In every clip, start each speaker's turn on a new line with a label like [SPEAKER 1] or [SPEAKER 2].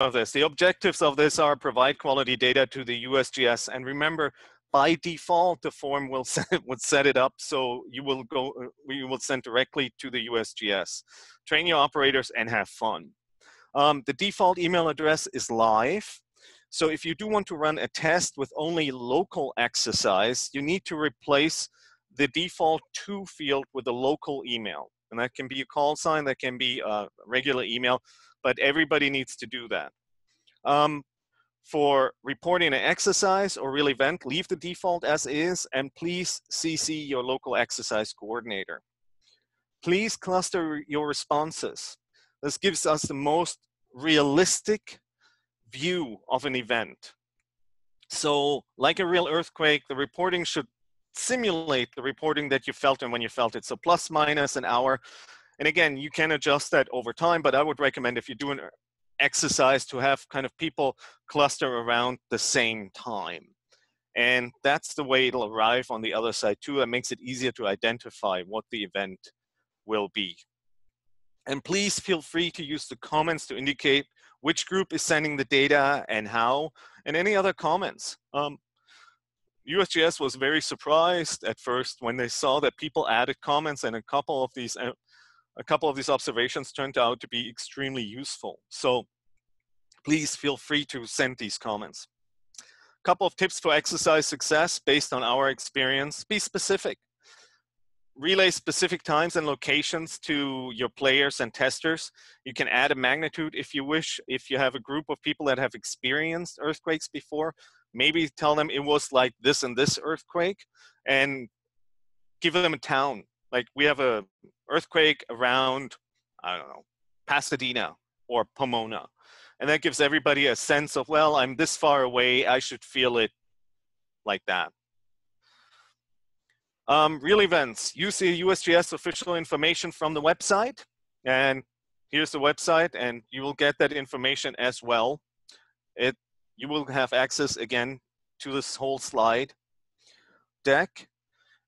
[SPEAKER 1] of this. The objectives of this are provide quality data to the USGS. And remember, by default, the form will set, would set it up so you will go, you will send directly to the USGS. Train your operators and have fun. Um, the default email address is live. So if you do want to run a test with only local exercise, you need to replace the default to field with a local email. And that can be a call sign, that can be a regular email, but everybody needs to do that. Um, for reporting an exercise or real event, leave the default as is, and please CC your local exercise coordinator. Please cluster your responses. This gives us the most realistic view of an event. So like a real earthquake, the reporting should simulate the reporting that you felt and when you felt it. So plus minus an hour. And again, you can adjust that over time, but I would recommend if you do an exercise to have kind of people cluster around the same time. And that's the way it'll arrive on the other side too. That makes it easier to identify what the event will be. And please feel free to use the comments to indicate which group is sending the data and how, and any other comments. Um, USGS was very surprised at first when they saw that people added comments and a couple of these uh, a couple of these observations turned out to be extremely useful. So please feel free to send these comments. A couple of tips for exercise success based on our experience. Be specific relay specific times and locations to your players and testers. You can add a magnitude if you wish. If you have a group of people that have experienced earthquakes before, maybe tell them it was like this and this earthquake and give them a town. Like we have a earthquake around, I don't know, Pasadena or Pomona. And that gives everybody a sense of, well, I'm this far away, I should feel it like that. Um, real events, use the USGS official information from the website. And here's the website and you will get that information as well. It, you will have access again to this whole slide deck.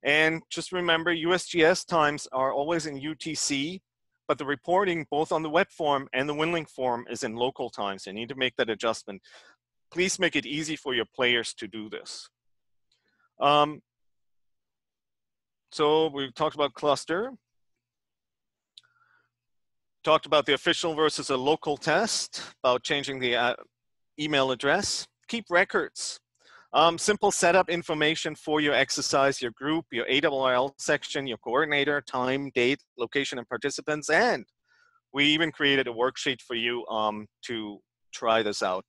[SPEAKER 1] And just remember USGS times are always in UTC, but the reporting both on the web form and the WinLink form is in local times. So you need to make that adjustment. Please make it easy for your players to do this. Um, so we talked about cluster. Talked about the official versus a local test, about changing the uh, email address. Keep records. Um, simple setup information for your exercise, your group, your ARRL section, your coordinator, time, date, location, and participants. And we even created a worksheet for you um, to try this out.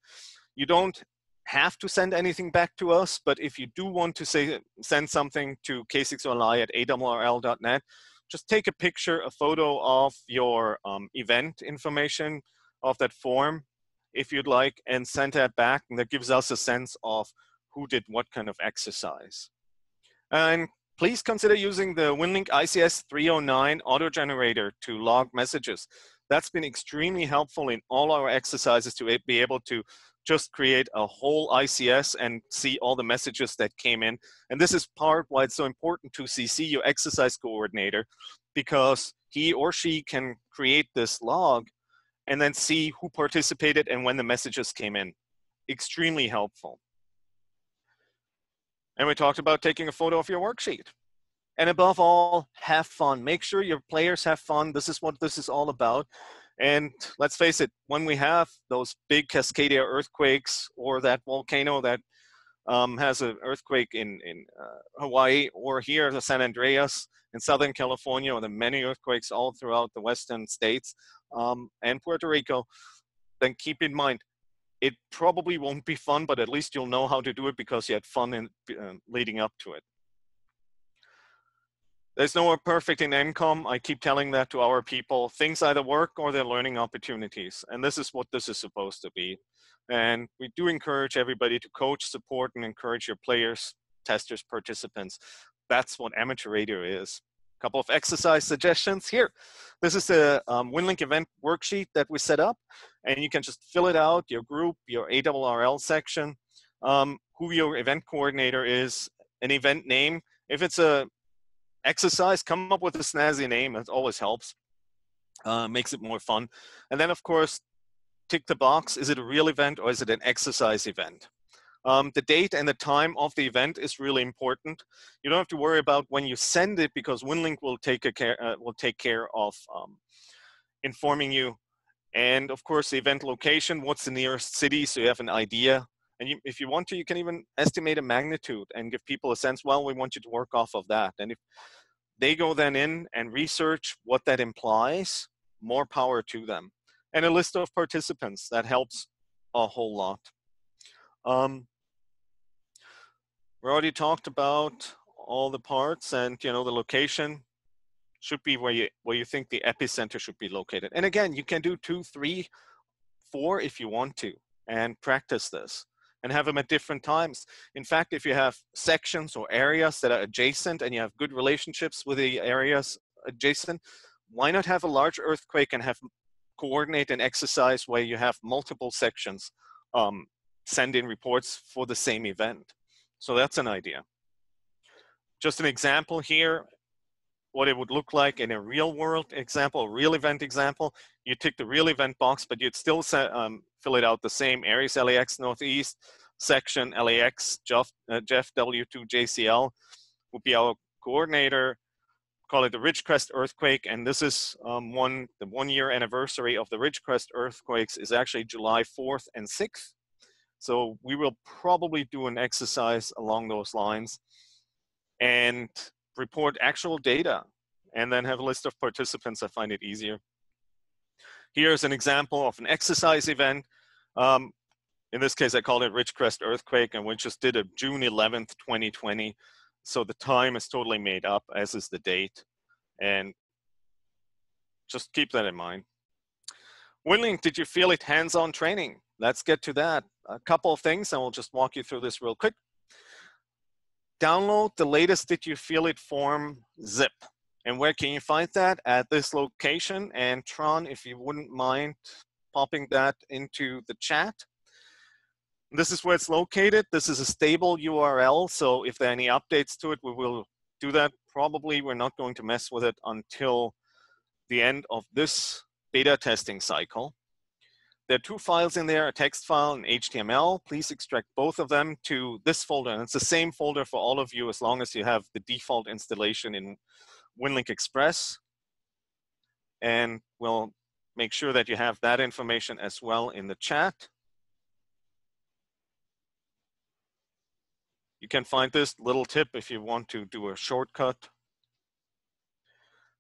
[SPEAKER 1] You don't have to send anything back to us, but if you do want to say send something to k6li at arrl.net, just take a picture, a photo of your um, event information of that form, if you'd like, and send that back, and that gives us a sense of who did what kind of exercise. And please consider using the WinLink ICS 309 auto generator to log messages. That's been extremely helpful in all our exercises to be able to just create a whole ICS and see all the messages that came in. And this is part why it's so important to CC your exercise coordinator because he or she can create this log and then see who participated and when the messages came in. Extremely helpful. And we talked about taking a photo of your worksheet. And above all, have fun. Make sure your players have fun. This is what this is all about. And let's face it, when we have those big Cascadia earthquakes or that volcano that um, has an earthquake in, in uh, Hawaii or here the San Andreas in Southern California or the many earthquakes all throughout the Western states um, and Puerto Rico, then keep in mind, it probably won't be fun, but at least you'll know how to do it because you had fun in, uh, leading up to it. There's no perfect in EmComm. I keep telling that to our people. Things either work or they're learning opportunities. And this is what this is supposed to be. And we do encourage everybody to coach, support, and encourage your players, testers, participants. That's what amateur radio is. A couple of exercise suggestions here. This is the um, WinLink event worksheet that we set up. And you can just fill it out, your group, your ARRL section, um, who your event coordinator is, an event name. If it's a exercise, come up with a snazzy name. It always helps. Uh, makes it more fun. And then, of course, tick the box, is it a real event or is it an exercise event? Um, the date and the time of the event is really important. You don't have to worry about when you send it because WinLink will take, care, uh, will take care of um, informing you. And of course, the event location, what's the nearest city, so you have an idea. And you, if you want to, you can even estimate a magnitude and give people a sense, well, we want you to work off of that. And if they go then in and research what that implies, more power to them. And a list of participants, that helps a whole lot. Um, we already talked about all the parts and you know the location should be where you where you think the epicenter should be located. And again, you can do two, three, four if you want to, and practice this and have them at different times. In fact, if you have sections or areas that are adjacent and you have good relationships with the areas adjacent, why not have a large earthquake and have coordinate an exercise where you have multiple sections um, send in reports for the same event. So that's an idea. Just an example here, what it would look like in a real world example, real event example. You tick the real event box, but you'd still set, um, fill it out the same areas LAX Northeast, section LAX, Jeff, uh, Jeff W2 JCL would be our coordinator, call it the Ridgecrest earthquake. And this is um, one, the one year anniversary of the Ridgecrest earthquakes is actually July 4th and 6th. So we will probably do an exercise along those lines and report actual data and then have a list of participants. I find it easier. Here's an example of an exercise event. Um, in this case, I called it Ridgecrest Earthquake, and we just did it June 11th, 2020. So the time is totally made up, as is the date. And just keep that in mind. WinLink, did you feel it hands-on training? Let's get to that. A couple of things, and we'll just walk you through this real quick download the latest Did You Feel It form zip. And where can you find that? At this location. And Tran, if you wouldn't mind popping that into the chat. This is where it's located. This is a stable URL. So if there are any updates to it, we will do that. Probably we're not going to mess with it until the end of this beta testing cycle. There are two files in there, a text file and HTML. Please extract both of them to this folder. And it's the same folder for all of you as long as you have the default installation in WinLink Express. And we'll make sure that you have that information as well in the chat. You can find this little tip if you want to do a shortcut.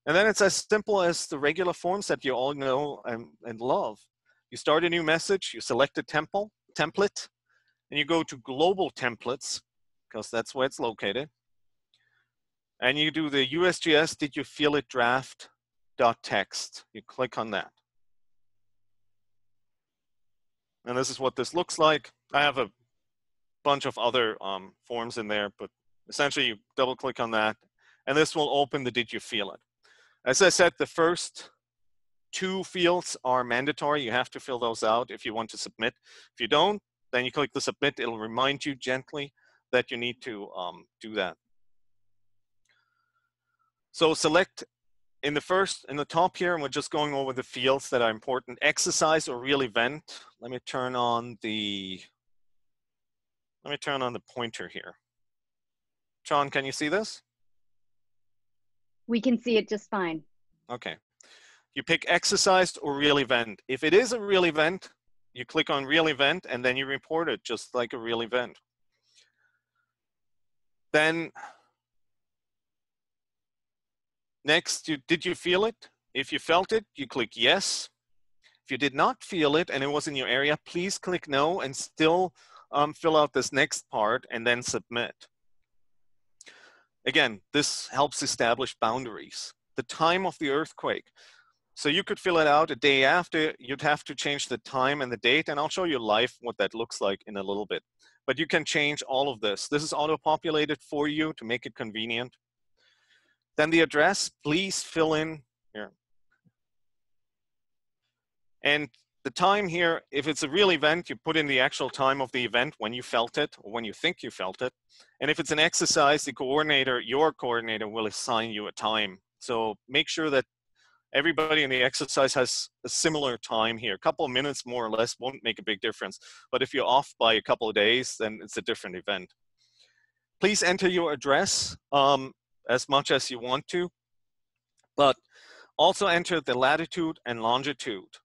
[SPEAKER 1] And then it's as simple as the regular forms that you all know and, and love. You start a new message, you select a temple, template, and you go to global templates, because that's where it's located. And you do the USGS, did you feel it draft dot text. You click on that. And this is what this looks like. I have a bunch of other um, forms in there, but essentially you double click on that and this will open the did you feel it. As I said, the first two fields are mandatory. You have to fill those out if you want to submit. If you don't, then you click the submit. It'll remind you gently that you need to um, do that. So select in the first, in the top here, and we're just going over the fields that are important. Exercise or real event. Let me turn on the, let me turn on the pointer here. John, can you see this?
[SPEAKER 2] We can see it just fine.
[SPEAKER 1] Okay, you pick exercised or real event. If it is a real event, you click on real event and then you report it just like a real event. Then next, you, did you feel it? If you felt it, you click yes. If you did not feel it and it was in your area, please click no and still um, fill out this next part and then submit. Again, this helps establish boundaries. The time of the earthquake. So you could fill it out a day after, you'd have to change the time and the date, and I'll show you live what that looks like in a little bit. But you can change all of this. This is auto-populated for you to make it convenient. Then the address, please fill in here. And the time here, if it's a real event, you put in the actual time of the event when you felt it or when you think you felt it. And if it's an exercise, the coordinator, your coordinator will assign you a time. So make sure that everybody in the exercise has a similar time here. A couple of minutes more or less won't make a big difference. But if you're off by a couple of days, then it's a different event. Please enter your address um, as much as you want to, but also enter the latitude and longitude.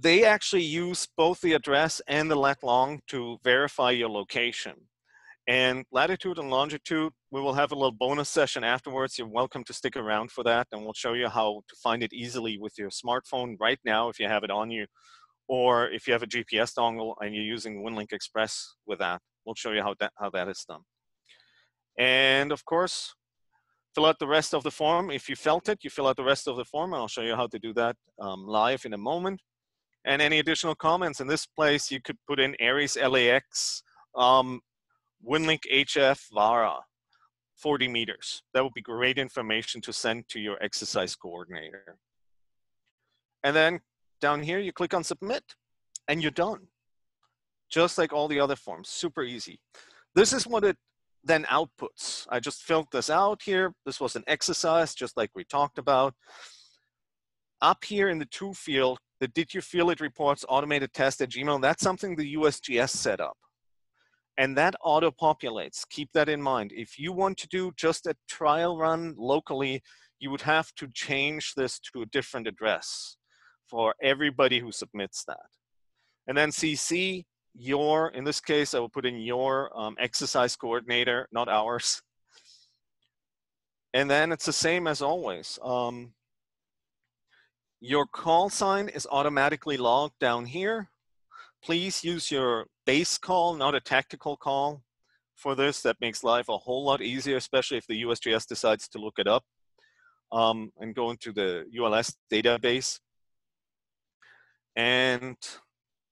[SPEAKER 1] They actually use both the address and the lat long to verify your location. And latitude and longitude, we will have a little bonus session afterwards. You're welcome to stick around for that, and we'll show you how to find it easily with your smartphone right now if you have it on you, or if you have a GPS dongle and you're using WinLink Express with that. We'll show you how that, how that is done. And of course, fill out the rest of the form. If you felt it, you fill out the rest of the form, and I'll show you how to do that um, live in a moment. And any additional comments in this place, you could put in ARES LAX, um, WinLink HF VARA, 40 meters. That would be great information to send to your exercise coordinator. And then down here, you click on submit and you're done just like all the other forms, super easy. This is what it then outputs. I just filled this out here. This was an exercise, just like we talked about. Up here in the to field, the did you feel it reports automated test at Gmail, that's something the USGS set up. And that auto populates, keep that in mind. If you want to do just a trial run locally, you would have to change this to a different address for everybody who submits that. And then CC, your, in this case, I will put in your um, exercise coordinator, not ours. And then it's the same as always. Um, your call sign is automatically logged down here. Please use your base call, not a tactical call for this. That makes life a whole lot easier, especially if the USGS decides to look it up um, and go into the ULS database. And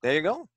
[SPEAKER 1] there you go.